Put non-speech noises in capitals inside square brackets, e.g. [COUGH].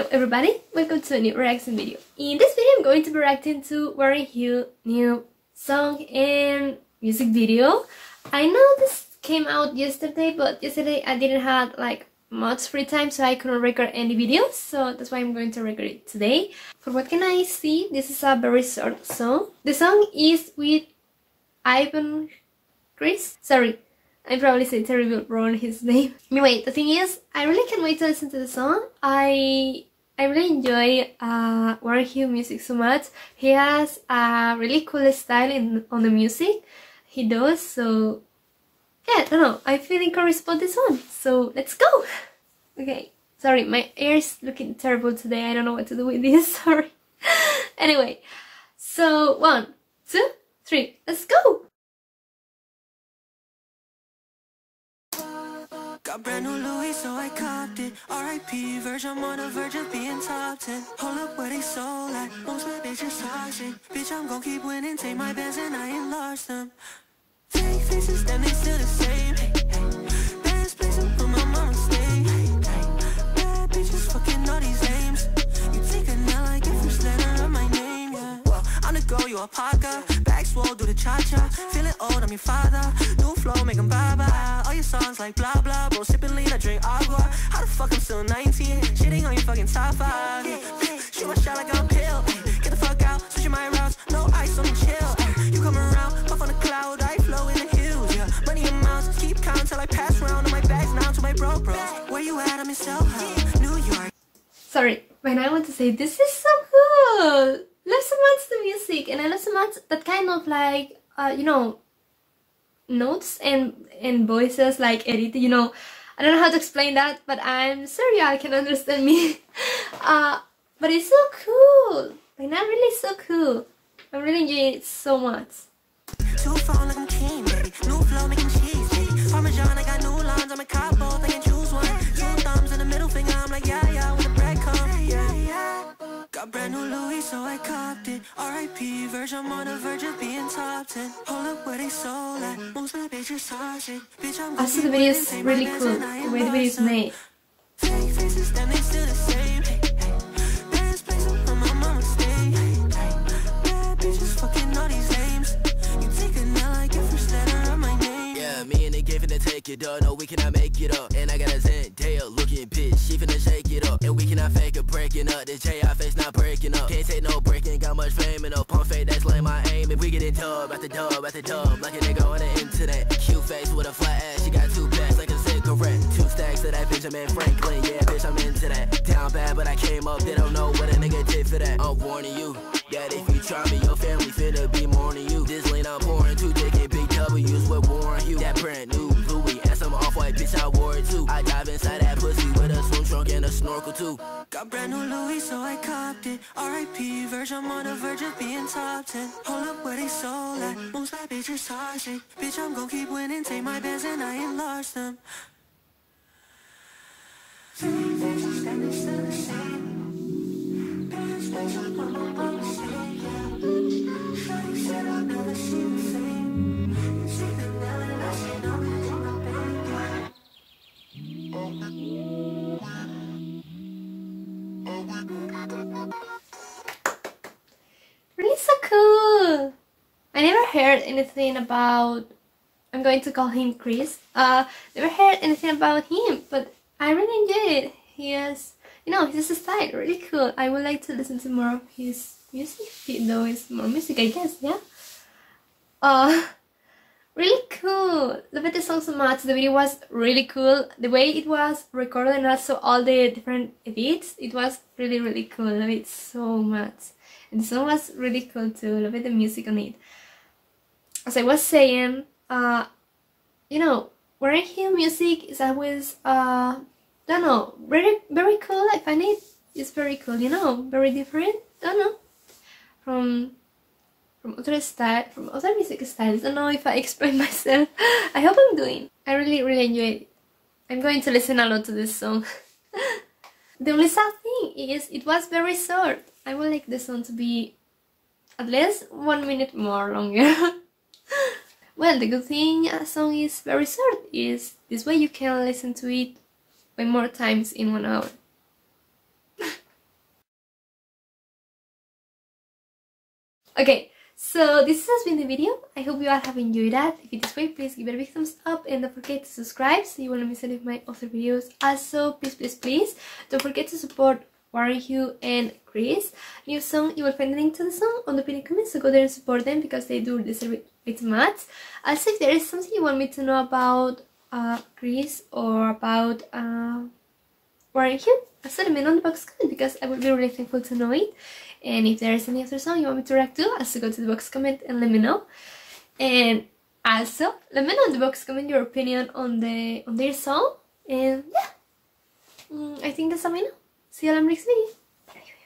Hello everybody, welcome to a new reaction video. In this video I'm going to be reacting to Warren Hill new song and music video. I know this came out yesterday but yesterday I didn't have like much free time so I couldn't record any videos so that's why I'm going to record it today. For what can I see, this is a very short song. The song is with Ivan Chris, sorry I probably say terrible wrong his [LAUGHS] name. Anyway, the thing is, I really can't wait to listen to the song. I I really enjoy uh, Warren music so much. He has a really cool style in on the music he does. So yeah, I don't know. I feel encouraged about this one. So let's go. [LAUGHS] Okay, sorry, my ear is looking terrible today. I don't know what to do with this. [LAUGHS] Sorry. anyway, so one, two, three, let's go. It. R.I.P. Virgil, I'm on the verge of being top 10. Hold up, where they sold at? Most my bitches toxic. Bitch, I'm gon' keep winning. Take my bands and I lost them. Fake faces, then they still the same. Best places, but my mama stay. Bad bitches, fucking all these names. You take a L, I get first letter of my name, yeah. Well, I'm the girl, you a parka. Swole, do the cha-cha. Feeling old, I'm your father. New flow, make 'em bye-bye. All your songs like blah blah. Bro, sipping lean, I drink agua. How the fuck I'm still 19? Shitting on your fucking top five. Shoot my shot like I'm pill. Get the fuck out, switching my routes. No ice on me, chill. You come around, puff on the cloud. I flow in the hills, yeah. Money amounts, keep count till I pass round on my bags now to my bro bros. Where you at? I'm in Soho, New York. Sorry, when I want to say this is so cool. Love so much the music, and I love so much that kind of like uh, you know notes and and voices like edit. You know, I don't know how to explain that, but I'm sure y'all can understand me. [LAUGHS] uh, but it's so cool. Like not really so cool. I'm really enjoying it so much. Phone like I'm king, baby. Flow making cheese, baby. Parmesan, I got lines. I'm a copped it. R.I.P. Virgil, I'm on the verge of being top 10. Hold up, where they sold at? Most my bitches toxic. Bitch, I'm Also, the video is really cool. The way the video is made. Fake faces, then they still the same. No, we cannot make it up. And I got a Zendaya looking bitch. She finna shake it up. And we cannot fake it breaking up. This J.I. face not breaking up. Can't take no breaking. Got much fame and no pump fake. That's lame, my aim. If we get in dub after dub after dub. Like a nigga on the internet. Cute face with a flat ass. She got two packs like a cigarette. Two stacks of that Benjamin Franklin. Yeah, bitch, I'm into that. Down bad, but I came up. They don't know what a nigga did for that. I'm warning you. I dive inside that pussy with a swim trunk and a snorkel too. Got brand new Louis, so I copped it. R.I.P. Virgil, I'm on the verge of being top 10. Hold up, where they sold at? Most my bitches toxic. Bitch, I'm gon' keep winning. Take my bands and I lost them. Really heard anything about. I'm going to call him Chris. Uh, never heard anything about him, but I really enjoy it. He has, you know, his style really cool. I would like to listen to more of his music, though it's more music, I guess. Yeah. Uh, [LAUGHS] really cool. Love the song so much. The video was really cool. The way it was recorded and also all the different edits, it was really really cool. Love it so much. And the song was really cool too. Love the music on it. As I was saying, uh, you know, Warren Hill music is always uh, don't know, very very cool. I find it, it is very cool. You know, very different. I don't know from from other style from other music styles. Don't know if I [LAUGHS] explain myself. I hope I'm doing. I really really enjoy it. I'm going to listen a lot to this song. [LAUGHS] the only sad thing is it was very short. I would like the song to be at least one minute more longer. [LAUGHS] Well, the good thing a song is very short is this way you can listen to it way more times in one hour. [LAUGHS] okay, so this has been the video. I hope you all have enjoyed that. If it is way, please give it a big thumbs up and don't forget to subscribe so you won't miss any of my other videos. Also, please, please, please, don't forget to support Warren and Chris. New song, you will find the link to the song on the pinned comments, so go there and support them because they do deserve it much. Also, if there is something you want me to know about uh, Chris or about uh, Warren Hue, also let me know in the box comment because I would be really thankful to know it. And if there is any other song you want me to react to, also go to the box comment and let me know. And also, let me know in the box comment your opinion on the on their song. And yeah, mm, I think that's all I know. See you on the next video. Anyway.